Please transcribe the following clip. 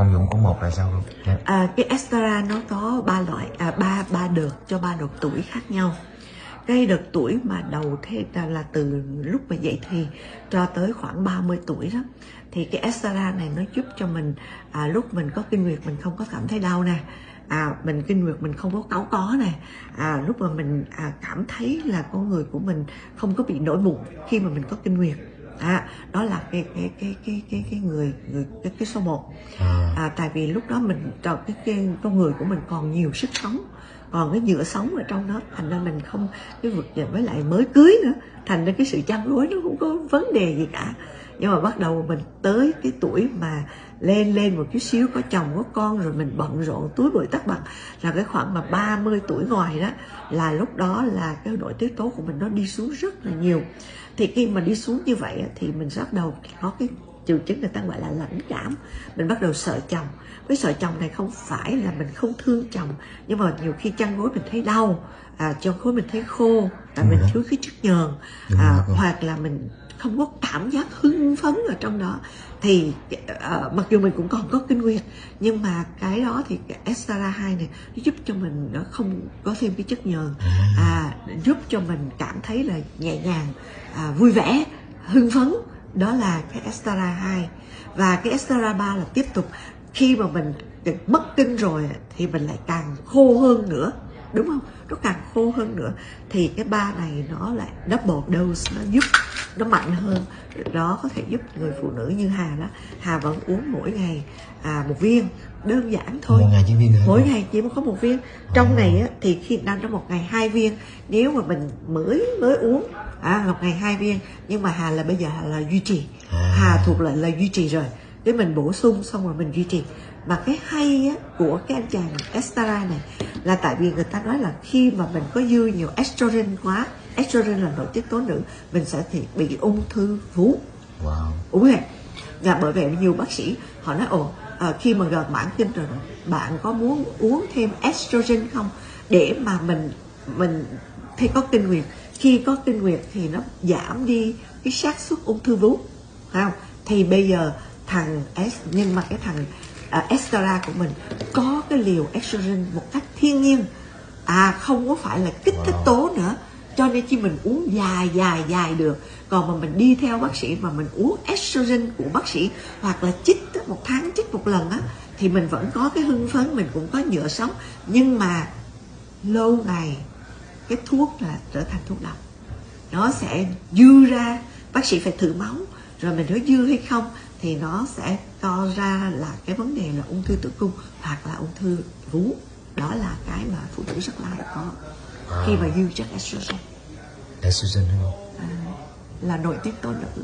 công dụng của một là sao không. Dạ. À, cái Estera nó có ba loại à, ba ba đợt cho ba đợt tuổi khác nhau. Cái đợt tuổi mà đầu thế là, là từ lúc mà dậy thì cho tới khoảng 30 tuổi đó. Thì cái Estera này nó giúp cho mình à, lúc mình có kinh nguyệt mình không có cảm thấy đau nè. À, mình kinh nguyệt mình không có cáu có nè. À, lúc mà mình à, cảm thấy là con người của mình không có bị nổi mụn khi mà mình có kinh nguyệt à, đó là cái cái cái cái cái cái người người cái, cái số 1 à, à, tại vì lúc đó mình cho cái, cái con người của mình còn nhiều sức sống còn cái nhựa sống ở trong đó. Thành ra mình không cái vực với lại mới cưới nữa. Thành ra cái sự chăn gối nó không có vấn đề gì cả. Nhưng mà bắt đầu mình tới cái tuổi mà lên lên một chút xíu có chồng có con rồi mình bận rộn túi bụi tắt bằng là cái khoảng mà 30 tuổi ngoài đó là lúc đó là cái nội tiết tố của mình nó đi xuống rất là nhiều thì khi mà đi xuống như vậy thì mình bắt đầu có cái triệu chứng người ta gọi là lãnh cảm. Mình bắt đầu sợ chồng. Cái sợ chồng này không phải là mình không thương chồng nhưng mà nhiều khi chăn gối mình thấy đau à, chân gối mình thấy khô tại Đúng mình đó. thiếu cái chất nhờn Đúng à, đó. hoặc là mình không có cảm giác hưng phấn ở trong đó. Thì ờ, mặc dù mình cũng còn có kinh nguyệt nhưng mà cái đó thì Estara 2 này nó giúp cho mình nó không có thêm cái chất nhờn à, giúp cho mình cảm thấy là nhẹ nhàng à, vui vẻ hưng phấn đó là cái Estara 2 và cái Estara 3 là tiếp tục khi mà mình mất kinh rồi thì mình lại càng khô hơn nữa. Đúng không? Nó càng khô hơn nữa. Thì cái ba này nó lại double dose, nó giúp nó mạnh hơn. Đó có thể giúp người phụ nữ như Hà đó Hà vẫn uống mỗi ngày à, một viên đơn giản thôi. Một ngày chỉ viên mỗi ngày chỉ có một viên. Trong này á, thì khi đang trong một ngày hai viên. Nếu mà mình mới mới uống à, một ngày hai viên nhưng mà Hà là bây giờ Hà là duy trì. À. Hà thuộc lại là duy trì rồi. Cái mình bổ sung xong rồi mình duy trì. Mà cái hay á, của cái anh chàng Estara này là tại vì người ta nói là khi mà mình có dư nhiều estrogen quá estrogen là nội tiết tố nữ mình sẽ thì bị ung thư vú. Wow. Ung hệt và bởi vậy nhiều bác sĩ họ nói ồ à, khi mà gần mãn kinh rồi bạn có muốn uống thêm estrogen không? Để mà mình mình khi có kinh nguyệt. Khi có kinh nguyệt thì nó giảm đi cái xác suất ung thư vú phải không? Thì bây giờ thằng S nhưng mà cái thằng uh, Estera của mình có cái liều estrogen một cách thiên nhiên. À không có phải là kích thích tố nữa cho nên khi mình uống dài dài dài được, còn mà mình đi theo bác sĩ mà mình uống estrogen của bác sĩ hoặc là chích một tháng, chích một lần á, thì mình vẫn có cái hưng phấn, mình cũng có nhựa sống. Nhưng mà lâu ngày, cái thuốc là trở thành thuốc độc. Nó sẽ dư ra, bác sĩ phải thử máu, rồi mình nói dư hay không thì nó sẽ co ra là cái vấn đề là ung thư tử cung hoặc là ung thư vú. Đó là cái mà phụ nữ rất là hay có khi mà dư chất estrogen estrogen đúng không? À, là nội tiết tố nữ